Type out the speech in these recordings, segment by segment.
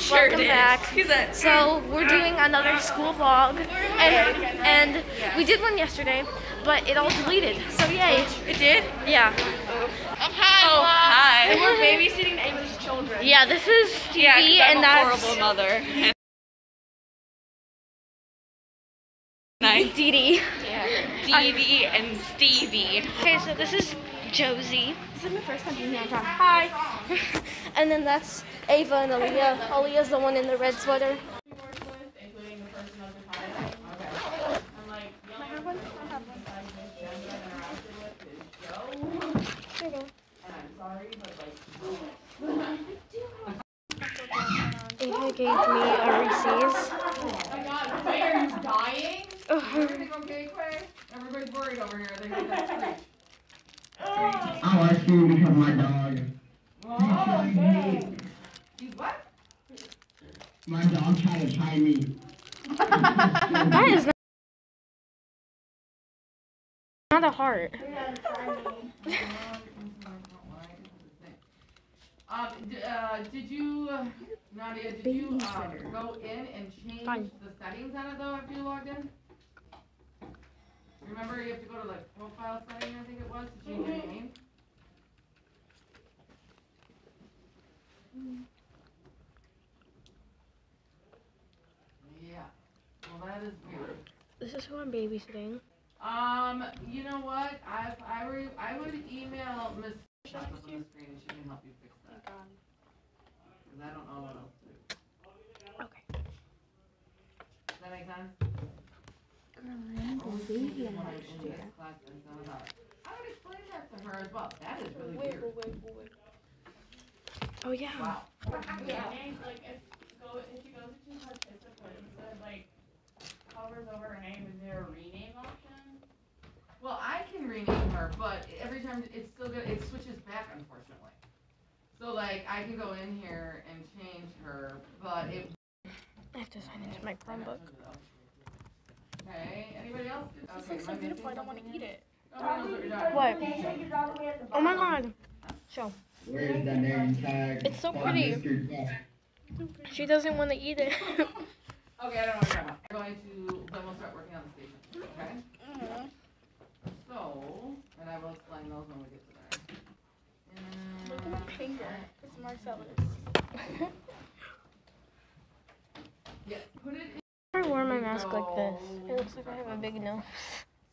Sure Welcome did. back. So we're doing another school vlog, and and we did one yesterday, but it all deleted. So yay! It did? Yeah. Oh, hi. Oh, and we're babysitting Ava's children. Yeah, this is Stevie, Yeah, 'cause I'm and a that's horrible mother. nice. Dee Dee. Dee Dee and Stevie. Okay, so this is Josie, This is my first time being here on. Hi. and then that's Ava and Aaliyah. Aaliyah's the one in the red sweater. Ava gave me a Reese's. Oh my god, Quay, are you dying? Everything okay, Quay? Everybody's worried over here. They think that's screech. I like food because my dog. Oh, okay. He's what? My dog tried to try me. That is not, not a heart. Um, d- uh, did you, uh, Nadia, did you, um, go in and change Fine. the settings on it though after you logged in? Remember, you have to go to like profile setting, I think it was, to change your name? Yeah, well, that is weird. This is who I'm babysitting. Um, you know what? I I re, I would email Miss on the screen and she can help you fix that. Cause I don't know what else to do. Okay. Does that make sense? Always think of when I'm in this class and some of. I would explain that to her as well. That is really weird. Oh yeah. Wow. Yeah. Like if go if she goes into participants, it like hovers over her name. Is there a rename option? Well, I can rename her, but every time it's still good. It switches back, unfortunately. So like I can go in here and change her, but it. I have to sign into my Chromebook. Okay. Anybody else? This Okay, looks so beautiful. I don't want to eat it. Oh, Nobody knows what. What? Oh my god. Show. Where's the name tag? It's so pretty. She doesn't want to eat it. Okay, I don't know what you're talking about. We're going to, then we'll start working on the station, okay? Mm-hmm. So, and I will explain those when we get to there. Look at my finger. It's Marcella's. Yeah, put it in, I wore my mask like this. It looks like I have a big nose.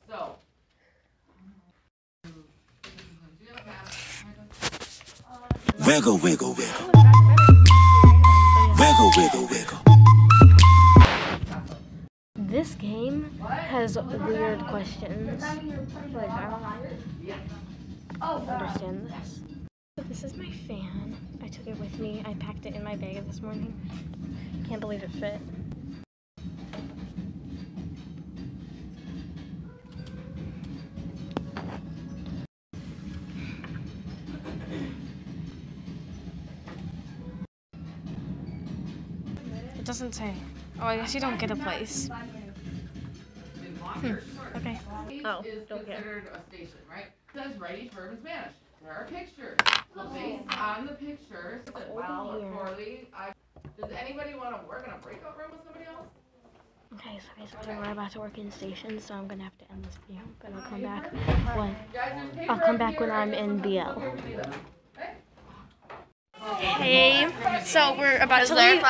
so. Wiggle, wiggle, wiggle. Wiggle, wiggle, wiggle. This game has weird questions. Like, I don't understand this. This is my fan. I took it with me. I packed it in my bag this morning. Can't believe it fit. Doesn't say. Oh, I guess you don't get a place. Hmm, okay. Oh, is don't care. considered a station, right? It says ready for in Spanish. There are pictures. So oh. based on the pictures, well or poorly, I, does anybody wanna work in a breakout room with somebody else? Okay, so basically we're about to work in stations, so I'm gonna have to end this video, but I'll come back when Guys, there's paper I'll come back when. I'm in BL. sometimes we'll do that. Hey, so we're about to leave.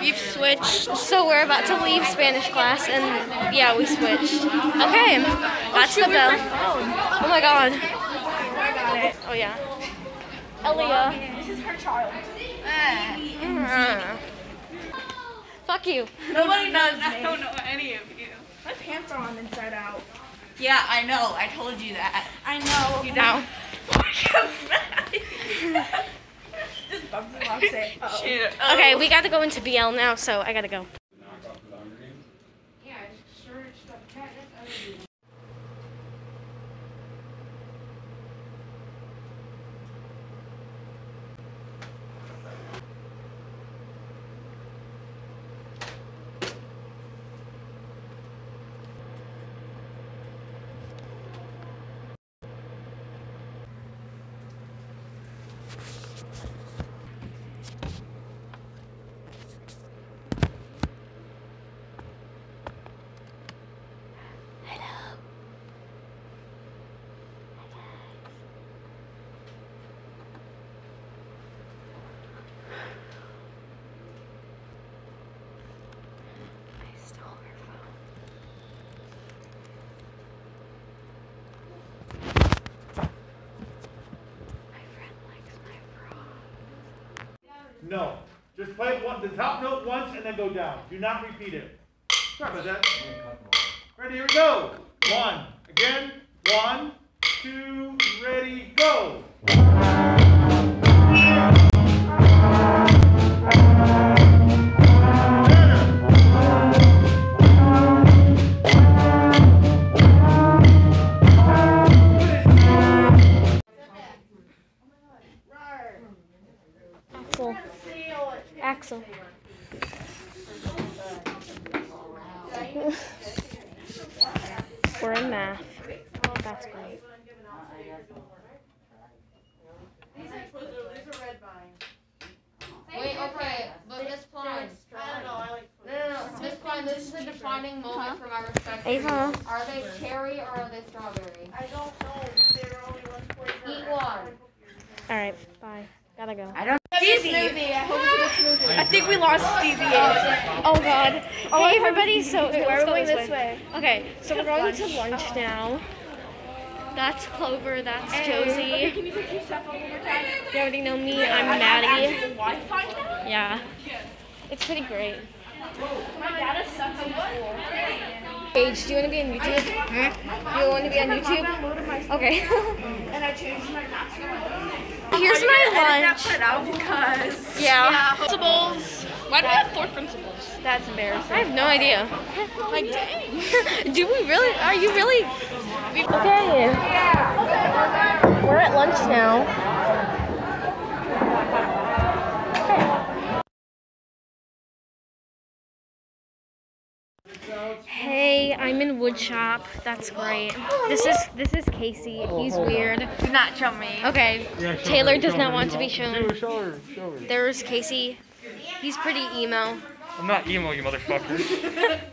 We've switched. So we're about to leave Spanish class, and yeah, we switched. Okay, that's the bell. Oh my god. Oh yeah. Elia. This is her child. Fuck you. Nobody knows. I don't know any of you. My pants are on inside out. Yeah, I know. I told you that. I know. You Now. Okay, we gotta go into BL now, so I gotta go. No. Just play one, the top note once and then go down. Do not repeat it. Sorry about that. Ready, here we go. One. Again. One, two, ready, go. Axel. We're in math. That's great. Wait, okay, but Miss Klein. No, no, no, Miss Klein, this is a defining moment for my respect. Ava. Are they cherry or are they strawberry? I don't know. They're only one flavor. Eat one. All right. Bye. Gotta go. Stevie. I think we lost Stevie. Oh, oh, oh God. Oh, hey everybody. So we're going this way. Okay. So we're going to lunch now. That's Clover. That's Josie. Can you take yourself up one more time? You already know me. I'm Maddie. Wi-Fi? Yeah. It's pretty great. My data sucks in school. Paige, do you want to be on YouTube? Do You want to be on YouTube? Okay. And I changed my password. Here's my lunch. put out because. Yeah. Principals. Why do we have four principals? That's embarrassing. I have no idea. Like, dang. Do we really? Are you really? Okay. We're at lunch now. Hey, I'm in woodshop. That's great. This is this is Casey. Oh, He's weird. Do not show me. Okay. Taylor does not want to be shown. Show her, show. There's Casey. He's pretty emo. I'm not emo, you motherfucker.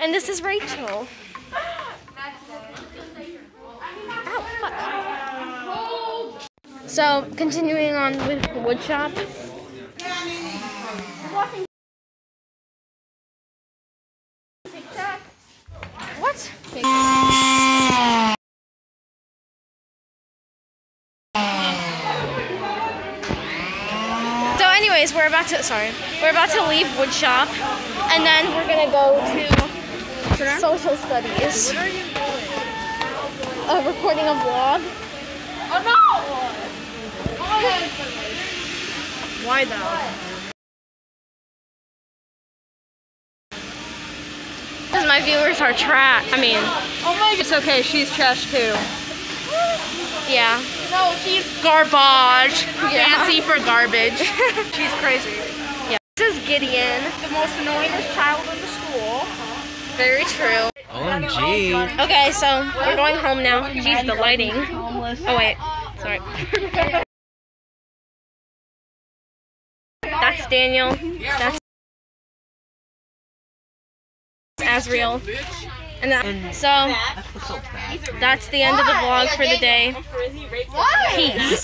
And this is Rachel. Ow, fuck. So, continuing on with the woodshop. Anyways, we're about to sorry, we're about to leave woodshop, and then we're gonna go to social studies. What are you doing? Uh, recording a vlog. Oh no! Why though? Because my viewers are trash. I mean, Oh my It's okay, she's trash too. Yeah. No, she's garbage. Yeah. Fancy for garbage. she's crazy. Yeah. This is Gideon. The most annoyingest child in the school. Very true. OMG. Okay, so we're going home now. Jeez, the lighting. Oh wait, sorry. That's Daniel. That's Asriel. And that, so that's the end of the vlog for the day. Peace.